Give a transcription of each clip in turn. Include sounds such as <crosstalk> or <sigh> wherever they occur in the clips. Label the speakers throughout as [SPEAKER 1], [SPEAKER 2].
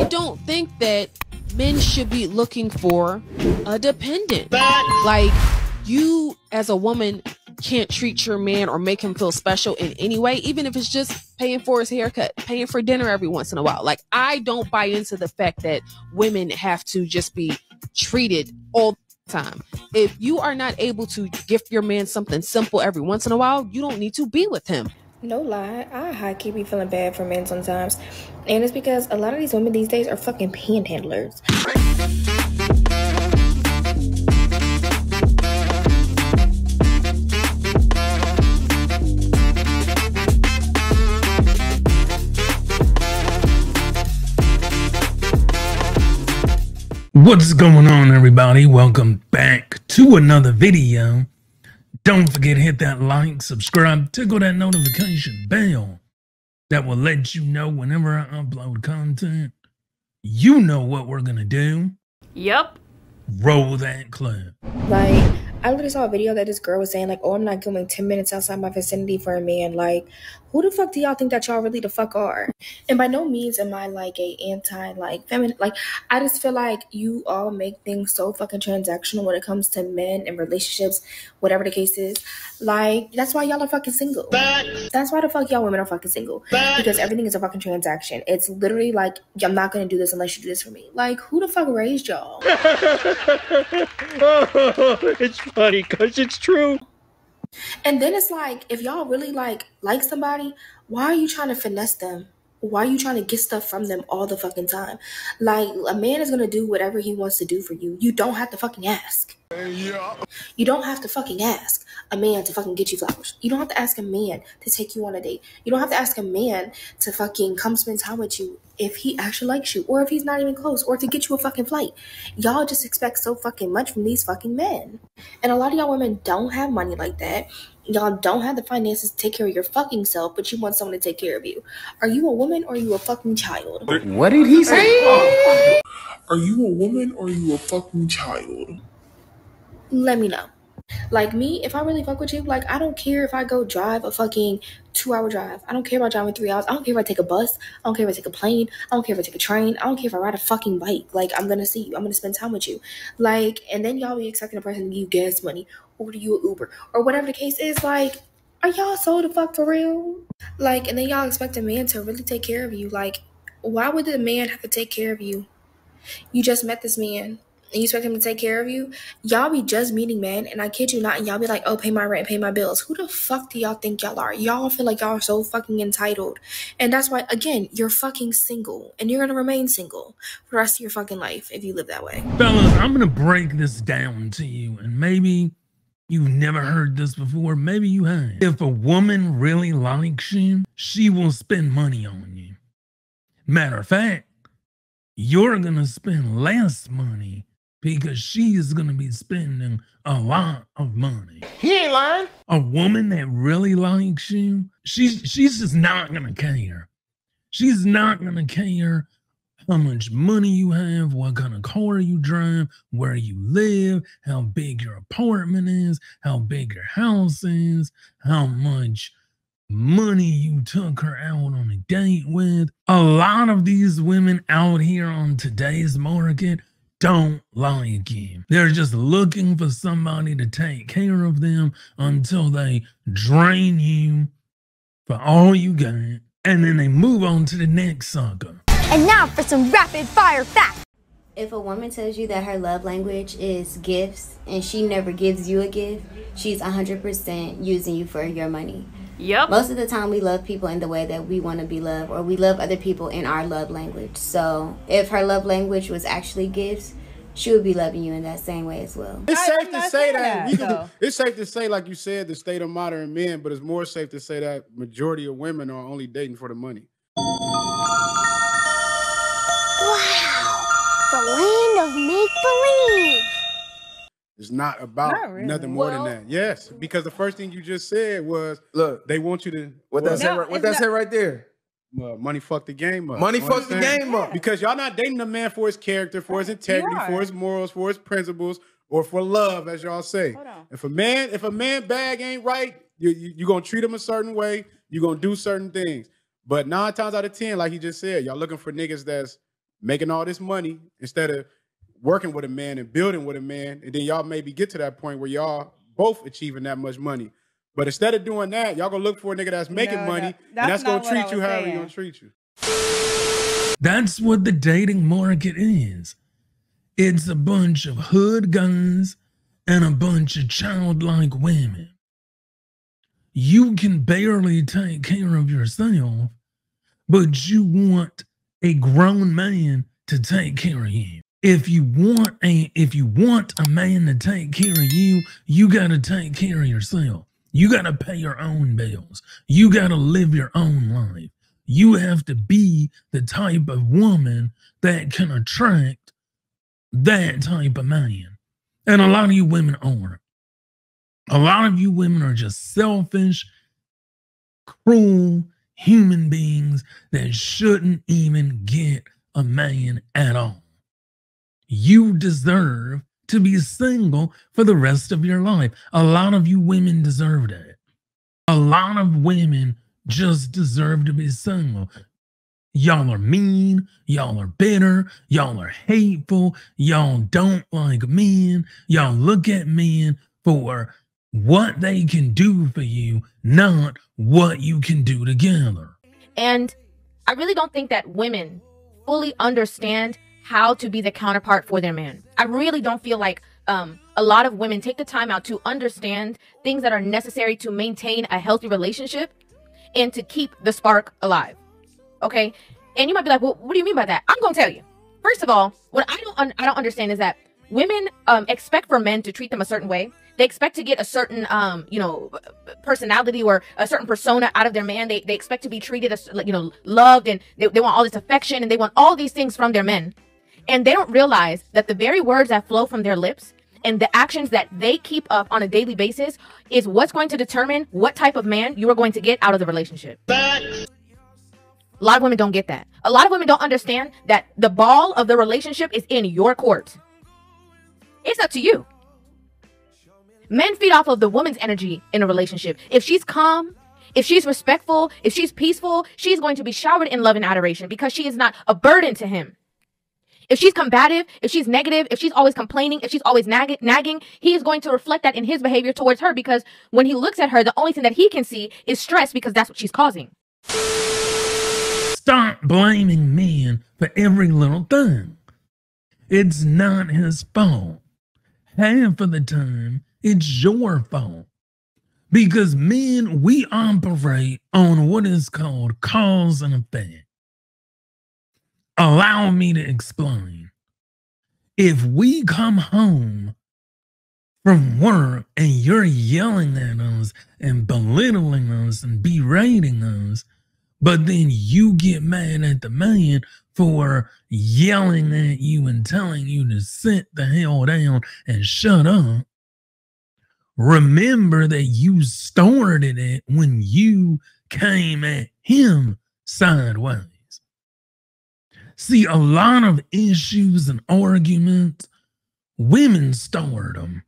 [SPEAKER 1] I don't think that men should be looking for a dependent. Like you as a woman can't treat your man or make him feel special in any way, even if it's just paying for his haircut, paying for dinner every once in a while. Like I don't buy into the fact that women have to just be treated all the time. If you are not able to gift your man something simple every once in a while, you don't need to be with him.
[SPEAKER 2] No lie, I high key be feeling bad for men sometimes. And it's because a lot of these women these days are fucking panhandlers.
[SPEAKER 3] What's going on, everybody? Welcome back to another video. Don't forget to hit that like, subscribe, tickle that notification bell. That will let you know whenever I upload content. You know what we're gonna do.
[SPEAKER 4] Yep.
[SPEAKER 3] Roll that clip.
[SPEAKER 2] Like, I literally saw a video that this girl was saying, like, oh, I'm not going 10 minutes outside my vicinity for a man. Like, who the fuck do y'all think that y'all really the fuck are? And by no means am I like a anti like feminine like I just feel like you all make things so fucking transactional when it comes to men and relationships, whatever the case is. Like, that's why y'all are fucking single. That's why the fuck y'all women are fucking single. Because everything is a fucking transaction. It's literally like, I'm not gonna do this unless you do this for me. Like, who the fuck raised y'all? <laughs>
[SPEAKER 5] it's funny because it's true.
[SPEAKER 2] And then it's like, if y'all really like like somebody, why are you trying to finesse them? Why are you trying to get stuff from them all the fucking time? Like a man is gonna do whatever he wants to do for you. You don't have to fucking ask.
[SPEAKER 5] Yeah.
[SPEAKER 2] You don't have to fucking ask a man to fucking get you flowers. You don't have to ask a man to take you on a date. You don't have to ask a man to fucking come spend time with you if he actually likes you or if he's not even close or to get you a fucking flight. Y'all just expect so fucking much from these fucking men. And a lot of y'all women don't have money like that. Y'all don't have the finances to take care of your fucking self, but you want someone to take care of you. Are you a woman or are you a fucking child?
[SPEAKER 6] What did he say?
[SPEAKER 5] Are you a woman or are you a fucking child?
[SPEAKER 2] let me know. Like me, if I really fuck with you, like I don't care if I go drive a fucking two hour drive. I don't care about driving three hours. I don't care if I take a bus. I don't care if I take a plane. I don't care if I take a train. I don't care if I ride a fucking bike. Like I'm gonna see you. I'm gonna spend time with you. Like, and then y'all be expecting a person to give you gas money, order you an Uber, or whatever the case is. Like, are y'all so the fuck for real? Like, and then y'all expect a man to really take care of you. Like, why would the man have to take care of you? You just met this man and you expect him to take care of you, y'all be just meeting men, and I kid you not, and y'all be like, oh, pay my rent, pay my bills. Who the fuck do y'all think y'all are? Y'all feel like y'all are so fucking entitled. And that's why, again, you're fucking single, and you're gonna remain single for the rest of your fucking life if you live that way.
[SPEAKER 3] Fellas, I'm gonna break this down to you, and maybe you've never heard this before, maybe you have. If a woman really likes you, she will spend money on you. Matter of fact, you're gonna spend less money because she is going to be spending a lot of money.
[SPEAKER 6] He ain't lying.
[SPEAKER 3] A woman that really likes you, she's she's just not going to care. She's not going to care how much money you have, what kind of car you drive, where you live, how big your apartment is, how big your house is, how much money you took her out on a date with. A lot of these women out here on today's market don't like you. They're just looking for somebody to take care of them until they drain you for all you got, and then they move on to the next sucker.
[SPEAKER 7] And now for some rapid fire facts.
[SPEAKER 8] If a woman tells you that her love language is gifts and she never gives you a gift, she's 100% using you for your money.
[SPEAKER 4] Yep.
[SPEAKER 8] Most of the time, we love people in the way that we want to be loved, or we love other people in our love language. So, if her love language was actually gifts, she would be loving you in that same way as well.
[SPEAKER 9] It's safe to say that.
[SPEAKER 10] that,
[SPEAKER 9] we
[SPEAKER 10] though. <laughs>
[SPEAKER 9] it's safe to say, like you said, the state of modern men, but it's more safe to say that majority of women are only dating for the money.
[SPEAKER 7] Wow. The land of make believe.
[SPEAKER 9] It's not about
[SPEAKER 10] Not really.
[SPEAKER 9] nothing more
[SPEAKER 10] Well-
[SPEAKER 9] than that. Yes, because the first thing you just said was
[SPEAKER 6] Look,
[SPEAKER 9] they want you to
[SPEAKER 6] what that say? Right, what that
[SPEAKER 10] not-
[SPEAKER 6] say right there?
[SPEAKER 9] uh, money fuck the game up.
[SPEAKER 6] Money
[SPEAKER 9] You
[SPEAKER 6] fuck the game up.
[SPEAKER 9] Because y'all not dating a man for his character, for his integrity,
[SPEAKER 10] are.
[SPEAKER 9] for his morals, for his principles, or for love, as y'all say.
[SPEAKER 10] Hold on.
[SPEAKER 9] If a man, if a man bag ain't right, you you you gonna treat him a certain way. You're gonna do certain things. But nine times out of ten, like he just said, y'all looking for niggas that's making all this money instead of working with a man and building with a man, and then y'all maybe get to that point where y'all both achieving that much money. But instead of doing that, y'all gonna look for a nigga that's making
[SPEAKER 4] No,
[SPEAKER 9] money,
[SPEAKER 4] that-
[SPEAKER 9] and
[SPEAKER 4] that's
[SPEAKER 9] that's gonna
[SPEAKER 4] not what I
[SPEAKER 9] treat you
[SPEAKER 4] was
[SPEAKER 9] however he gonna treat you.
[SPEAKER 3] That's what the dating market is. It's a bunch of hood guys and a bunch of childlike women. You can barely take care of yourself, but you want a grown man to take care of you. If you want a if you want a man to take care of you, you got to take care of yourself. You got to pay your own bills. You got to live your own life. You have to be the type of woman that can attract that type of man. And a lot of you women aren't. A lot of you women are just selfish, cruel human beings that shouldn't even get a man at all. You deserve to be single for the rest of your life. A lot of you women deserve that. A lot of women just deserve to be single. Y'all are mean. Y'all are bitter. Y'all are hateful. Y'all don't like men. Y'all look at men for what they can do for you, not what you can do together.
[SPEAKER 10] And I really don't think that women fully understand how to be the counterpart for their man. I really don't feel like um, a lot of women take the time out to understand things that are necessary to maintain a healthy relationship and to keep the spark alive. Okay? And you might be like, well, what do you mean by that? I'm going to tell you. First of all, what I don't un- I don't understand is that women um, expect for men to treat them a certain way. They expect to get a certain um, you know, personality or a certain persona out of their man. They, they expect to be treated as you know, loved and they, they want all this affection and they want all these things from their men. And they don't realize that the very words that flow from their lips and the actions that they keep up on a daily basis is what's going to determine what type of man you are going to get out of the relationship. A lot of women don't get that. A lot of women don't understand that the ball of the relationship is in your court. It's up to you. Men feed off of the woman's energy in a relationship. If she's calm, if she's respectful, if she's peaceful, she's going to be showered in love and adoration because she is not a burden to him. If she's combative, if she's negative, if she's always complaining, if she's always nag- nagging, he is going to reflect that in his behavior towards her because when he looks at her, the only thing that he can see is stress because that's what she's causing.
[SPEAKER 3] Stop blaming men for every little thing. It's not his fault. Half of the time, it's your fault. Because men, we operate on what is called cause and effect. Allow me to explain. If we come home from work and you're yelling at us and belittling us and berating us, but then you get mad at the man for yelling at you and telling you to sit the hell down and shut up. Remember that you started it when you came at him sideways. See, a lot of issues and arguments, women start them.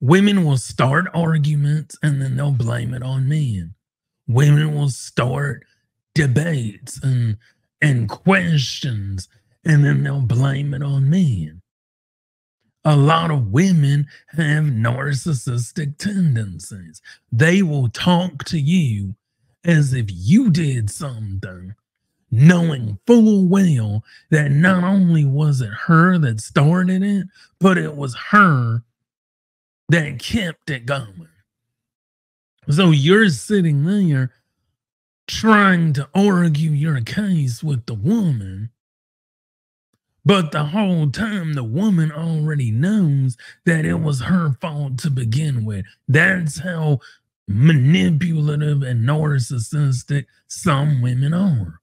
[SPEAKER 3] Women will start arguments and then they'll blame it on men. Women will start debates and and questions and then they'll blame it on men. A lot of women have narcissistic tendencies. They will talk to you as if you did something, knowing full well that not only was it her that started it, but it was her that kept it going. So you're sitting there trying to argue your case with the woman, but the whole time the woman already knows that it was her fault to begin with. That's how manipulative and narcissistic some women are.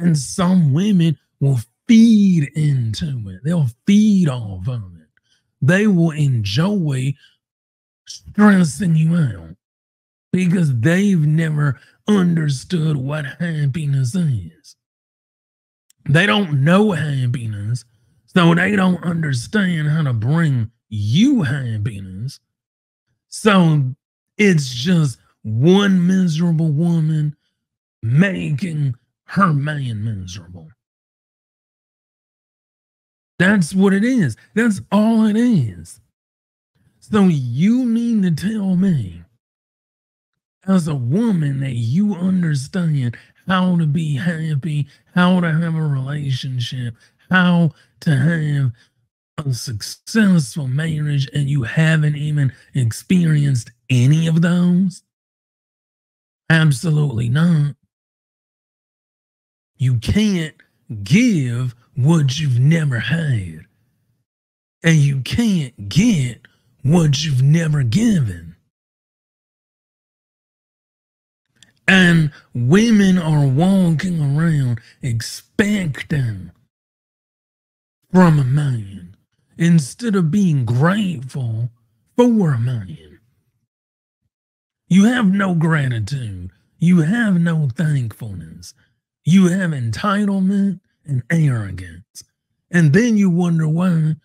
[SPEAKER 3] And some women will feed into it, they'll feed off of it. They will enjoy stressing you out because they've never understood what happiness is. They don't know happiness, so they don't understand how to bring you happiness. So it's just one miserable woman making her man miserable. That's what it is. That's all it is. So you mean to tell me, as a woman, that you understand how to be happy, how to have a relationship, how to have a successful marriage, and you haven't even experienced any of those? Absolutely not. You can't give what you've never had. And you can't get what you've never given. And women are walking around expecting from a man instead of being grateful for a man. You have no gratitude. You have no thankfulness. You have entitlement and arrogance. And then you wonder why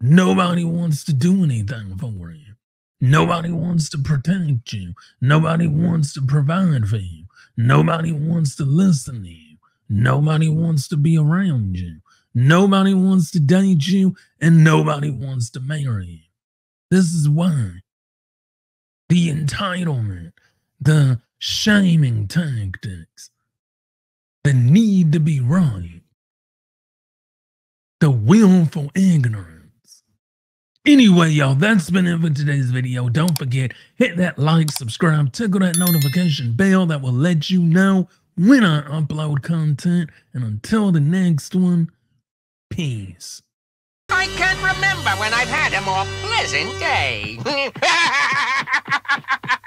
[SPEAKER 3] nobody wants to do anything for you. Nobody wants to protect you. Nobody wants to provide for you. Nobody wants to listen to you. Nobody wants to be around you. Nobody wants to date you, and nobody wants to marry you. This is why the entitlement, the shaming tactics, the need to be right, the willful ignorance. Anyway, y'all, that's been it for today's video. Don't forget, hit that like, subscribe, tickle that notification bell that will let you know when I upload content. And until the next one, peace.
[SPEAKER 4] I can't remember when I've had a more pleasant day. <laughs>